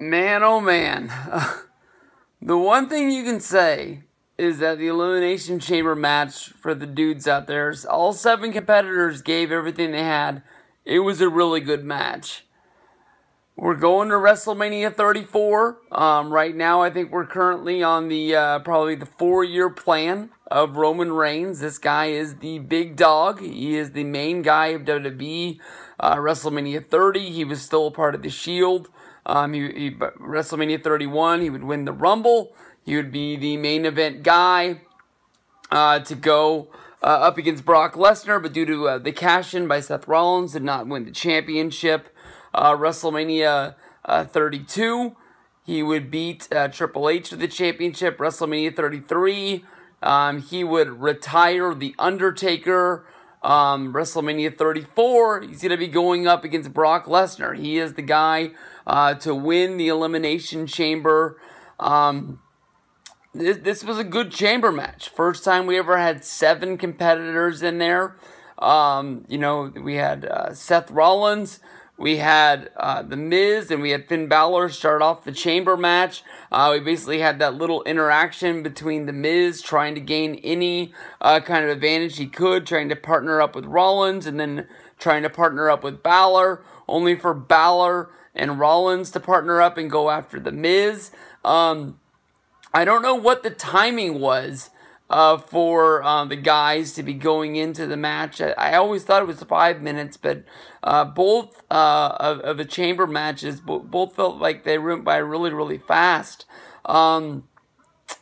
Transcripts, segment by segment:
Man, oh man. the one thing you can say is that the Elimination Chamber match for the dudes out there, all seven competitors gave everything they had. It was a really good match. We're going to WrestleMania 34. Um, right now, I think we're currently on the uh, probably the four-year plan of Roman Reigns. This guy is the big dog. He is the main guy of WWE. Uh, WrestleMania 30, he was still a part of the Shield. Um, he, he, WrestleMania 31, he would win the Rumble. He would be the main event guy uh, to go uh, up against Brock Lesnar, but due to uh, the cash in by Seth Rollins, did not win the championship. Uh, WrestleMania uh, 32, he would beat uh, Triple H for the championship. WrestleMania 33, um, he would retire The Undertaker. Um, WrestleMania 34, he's going to be going up against Brock Lesnar. He is the guy uh, to win the Elimination Chamber. Um, this, this was a good chamber match. First time we ever had seven competitors in there. Um, you know, we had uh, Seth Rollins, we had uh, The Miz and we had Finn Balor start off the chamber match. Uh, we basically had that little interaction between The Miz trying to gain any uh, kind of advantage he could, trying to partner up with Rollins and then trying to partner up with Balor, only for Balor and Rollins to partner up and go after The Miz. Um, I don't know what the timing was uh, for um, the guys to be going into the match. I, I, always thought it was five minutes, but uh, both uh, of, of, the chamber matches both felt like they went by really, really fast. Um,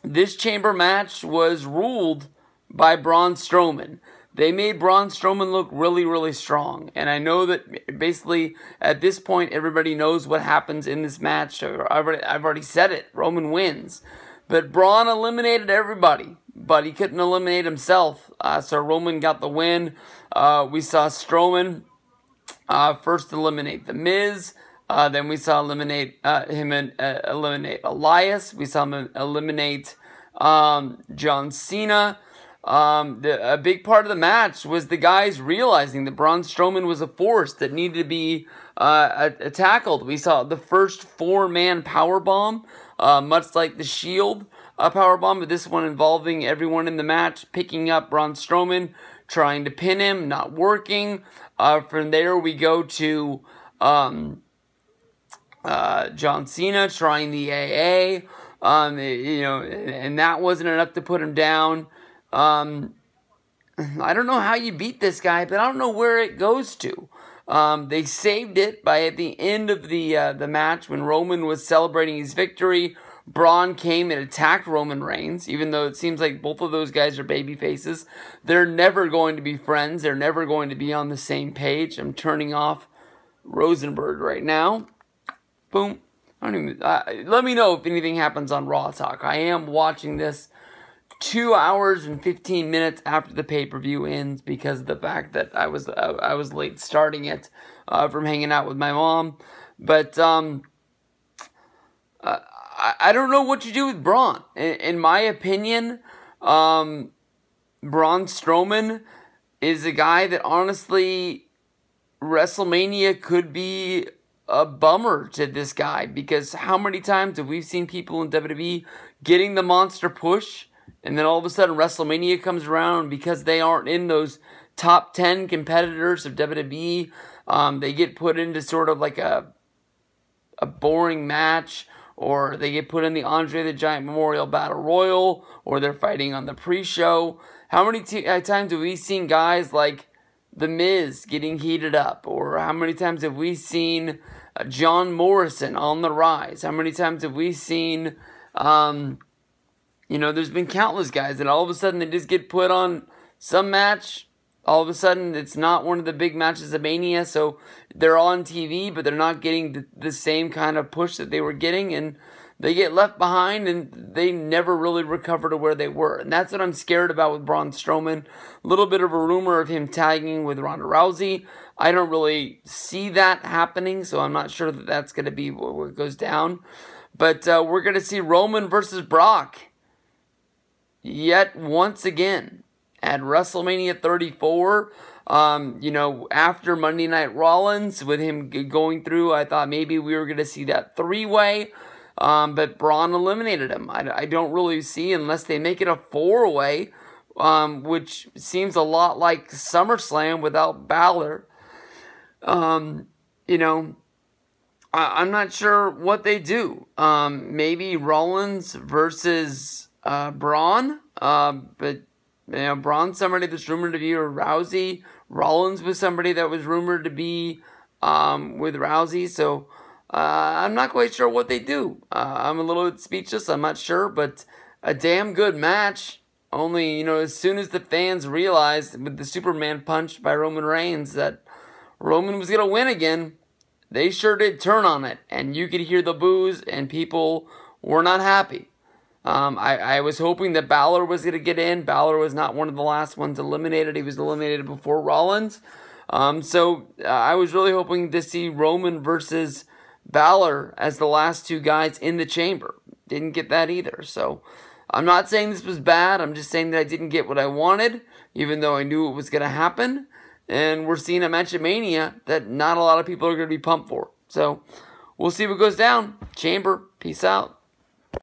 this chamber match was ruled by Braun Strowman. They made Braun Strowman look really, really strong. And I know that basically at this point, everybody knows what happens in this match. I've already, I've already said it. Roman wins. But Braun eliminated everybody but he couldn't eliminate himself. Uh, so Roman got the win. Uh, we saw Strowman uh, first eliminate The Miz. Uh, then we saw eliminate uh, him and uh, eliminate Elias. We saw him eliminate um, John Cena. Um, the, a big part of the match was the guys realizing that Braun Strowman was a force that needed to be uh, tackled. We saw the first four-man power bomb, uh, much like the Shield a power bomb, but this one involving everyone in the match picking up Braun Strowman, trying to pin him, not working. Uh, from there, we go to um, uh, John Cena trying the AA. Um, you know, and that wasn't enough to put him down. Um, I don't know how you beat this guy, but I don't know where it goes to. Um, they saved it by at the end of the uh, the match when Roman was celebrating his victory. Braun came and attacked Roman Reigns, even though it seems like both of those guys are baby faces. They're never going to be friends. They're never going to be on the same page. I'm turning off Rosenberg right now. Boom. I don't even. Uh, let me know if anything happens on Raw Talk. I am watching this two hours and 15 minutes after the pay per view ends because of the fact that I was uh, I was late starting it uh, from hanging out with my mom. But um, uh, I, don't know what you do with Braun. In, in my opinion, um, Braun Strowman is a guy that honestly WrestleMania could be a bummer to this guy because how many times have we seen people in WWE getting the monster push and then all of a sudden WrestleMania comes around because they aren't in those top 10 competitors of WWE, um, they get put into sort of like a a boring match or they get put in the Andre the Giant Memorial Battle Royal, or they're fighting on the pre-show. How many uh, times have we seen guys like The Miz getting heated up, or how many times have we seen uh, John Morrison on the rise? How many times have we seen, um, you know, there's been countless guys that all of a sudden they just get put on some match all of a sudden it's not one of the big matches of Mania, so they're on TV, but they're not getting the, the, same kind of push that they were getting, and they get left behind, and they never really recover to where they were. And that's what I'm scared about with Braun Strowman. A little bit of a rumor of him tagging with Ronda Rousey. I don't really see that happening, so I'm not sure that that's going to be what goes down. But uh, we're going to see Roman versus Brock yet once again. At WrestleMania 34. Um, you know, after Monday Night Rollins, with him going through, I thought maybe we were going to see that three way. Um, but Braun eliminated him. I, I don't really see, unless they make it a four way, um, which seems a lot like SummerSlam without Balor. Um, you know, I, am not sure what they do. Um, maybe Rollins versus uh, Braun, uh, but you know, Braun somebody that's rumored to be a Rousey. Rollins was somebody that was rumored to be um, with Rousey. So uh, I'm not quite sure what they do. Uh, I'm a little bit speechless. I'm not sure, but a damn good match. Only, you know, as soon as the fans realized with the Superman punch by Roman Reigns that Roman was going to win again, they sure did turn on it. And you could hear the boos, and people were not happy. Um, I, I was hoping that Balor was going to get in. Balor was not one of the last ones eliminated. He was eliminated before Rollins. Um, so uh, I was really hoping to see Roman versus Balor as the last two guys in the chamber. Didn't get that either. So I'm not saying this was bad. I'm just saying that I didn't get what I wanted, even though I knew it was going to happen. And we're seeing a match at Mania that not a lot of people are going to be pumped for. So we'll see what goes down. Chamber, peace out.